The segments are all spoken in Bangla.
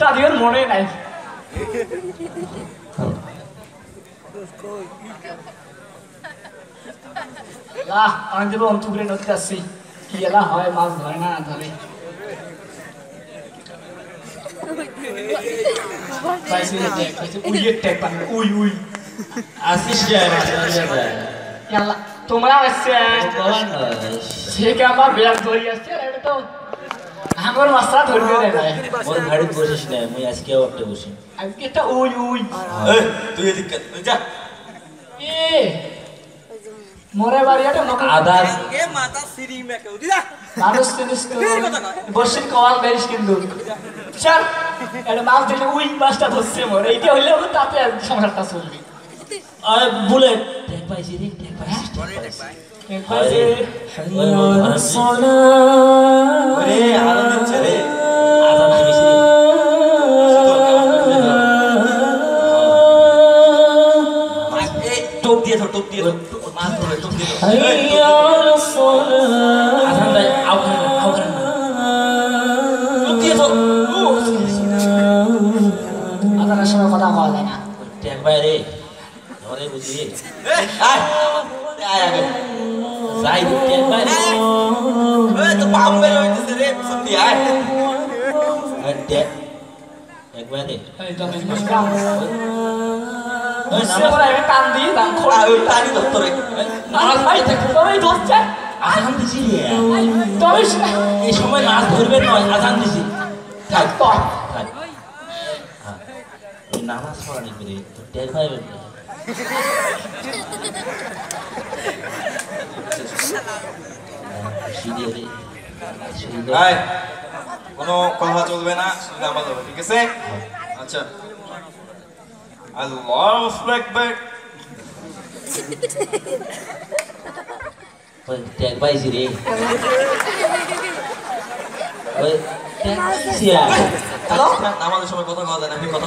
তাদের মনে নাই লাহ আমি দেবো অন্তপুরে নদীতে আসছি কি এলা হয় মাছ ধরে না ধরে পাইছি রে ট্যাগ, পাইছি। উইয়ের ট্যাগ বানাবে, উই উই আসিস যায় মাছ ধরে যায় ইয়াল্লা তোমরা আসছে কমান সে কে আমার ব্যাগ ধরি আসছে আর এটা তো আমার মাছটা ধরবে রে ভাই মোর গাড়ি বসিস না মুই আজকে বসি। আজকে উই উই। এই, তুই এদিকে তুই যা। এ মোরে বাড়ি একটা নকল আদার এ মাথা সিরি মেকে উদি যা মানুষ জিনিস তো বসির কওয়াল বেরিস কিন্তু। চল এটা মাছ দিলে উই মাছটা ধরছে মোর। এইটা হইলে তাতে সংসারটা চলবে। আরে বুলেট। পাইছি রে দেখ পাইছি যে ওরে আনন্দ হচ্ছে রে আজান দিবি রে এই টোপ দিয়ে ধর টোপ দিয়ে ধর। মাছ ধরে টোপ দিয়ে ধর। এই, আজান দেয় আউ আউ টোপ দিয়ে ধর। আদানের সময় কথা বলা যায় না দেখ ভাই রে। ধরে বুঝি এই, আয় আয় আগে। যাই দেখ ভাই রে এই তো পাম বের হইতেছে রে দিয়ে আয়। দেখ। একবার এই তো বুঝলাম ওই নামাজ আমি টান দিই দাম খোলা ওই টানি ধরতো রে। এই, নামাজ ভাই দেখো ধরছে আজান দিছি। তবে এই সময় মাছ ধরবে নয় আজান দিছি। থাক তো হ্যাঁ। নামাজ পড়া নিবে রে তো কোনো কথা চলবে না নামাজ হবে ঠিক আছে আচ্ছা আল্লাহু আকবার ওই দেখ পাইছি রে ওই দেখ পাইছি আর। সময় কথা কথা না আমি কথা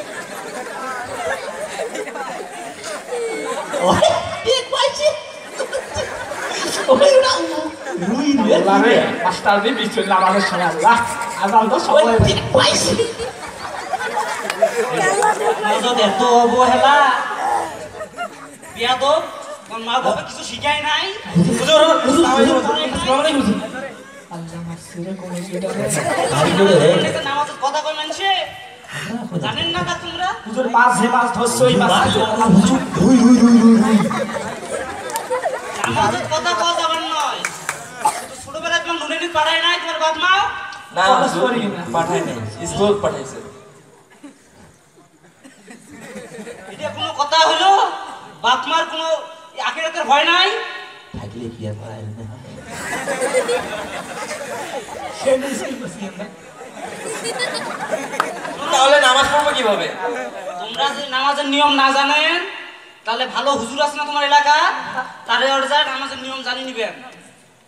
ওই দেখ পাইছি ওই না রুই রে আল্লাহ রে মাস্টার দি বিচুল নামাজের সময় আল্লাহ আজান তো সবাই পাইছি এত অবহেলা বিয়াদব তোর মা বাবা কিছু শিখাই নাই হুজুর আল্লাহ মাসিরে কোন কথা কই মানছে জানেন না তা তোমরা? হুজুর মাছ যে মাছ ধরছে ওই মাছ রুই রুই রুই রুই রুই কথা কওয়া যাবার নয়। তো ছোটবেলায় তোমার নুনে নুন পাড়ায় নাই তোমার বাপ মা না হুজুর, পাঠায় নাই। স্কুল পাঠাইছে। এটা কোনো কথা হলো? বাপ মার কোনো আখেরাতের ভয় নাই? থাকলে কি আর পায় না সে মিছিল বসিয়ে না কীভাবে? তোমরা যদি নামাজের নিয়ম না জানেন তাহলে ভালো হুজুর আছে না তোমার এলাকা? তারে ওর নামাজের নিয়ম জানি নিবেন।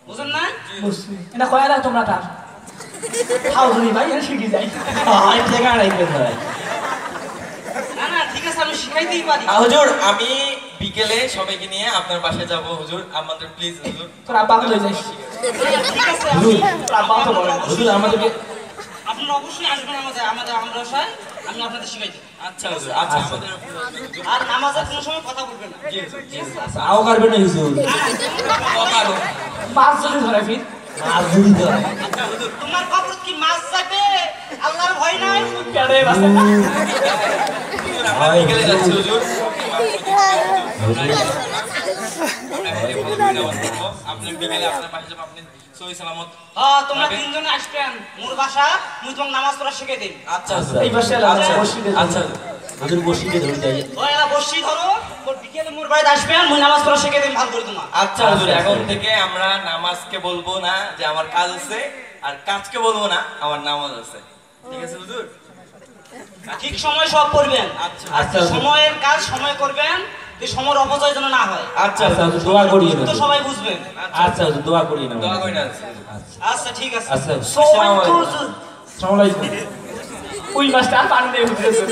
বুঝেন না এটা কয়া তোমরা তার? খাও ভাই এটা শিখি যাই আই থেকে আড়াইতে ধরাই না না ঠিক আছে আমি শিখাইতেই পারি। আহ, হুজুর আমি বিকেলে সবাইকে নিয়ে আপনার বাসায় যাব হুজুর। আমাদের প্লিজ হুজুর। তোর আব্বা ঠিক আছে আমি- আব্বা তো বলে হুজুর আমাদেরকে আপনারা অবশ্যই আসবেন আমাদের আমাদের আমার আমি আপনাদের শিখাই দেবো আচ্ছা হুজুর আচ্ছা। আচ্ছা। আমাদের আর নামাজের কোনো সময় কথা বলবেন না। জি জি হুজুর। আও করবে না হুজুর অকারণ। মাছ যদি ধরে ফির? মাছ ধরি। ধরে তোমার কবর কি মাছ যাবে? আল্লাহর ভয় নাই? পেড়ে বাসে। আমরা বিকেলে যাচ্ছি হুজুর আপনি বিকেলে আপনার বাসায় যাব আপনি সহি সালামত। হ্যাঁ তোমরা তিনজনে আসবেন। মোর বাসা মুই তোমাকে নামাজ পড়া শিখাই দিন। আচ্ছা এই বাসে আচ্ছা আচ্ছা। হুজুর বসিতে ধরি যাই। ওই বসি ধরো বিকেলে মোর বাড়িতে আসবেন মুই নামাজ পড়া শিখাই দিন ভালো করে তোমার। আচ্ছা হুজুর এখন থেকে আমরা নামাজকে বলব না যে আমার কাজ আছে আর কাজকে বলব না আমার নামাজ আছে। ঠিক আছে হুজুর? ঠিক সময় সব করবেন। আচ্ছা। আচ্ছা, সময়ের কাজ সময় করবেন যে সময়ের অপচয় যেন না হয়। আচ্ছা আচ্ছা দোয়া করিয়ে তো সবাই বুঝবেন। আচ্ছা আচ্ছা দোয়া করিয়ে নাও। দোয়া করি না আচ্ছা আচ্ছা ঠিক আছে। আচ্ছা আসসালামু আলাইকুম। আসসালামু আলাইকুম। ওই মাছটা পানি দেয় হুজুর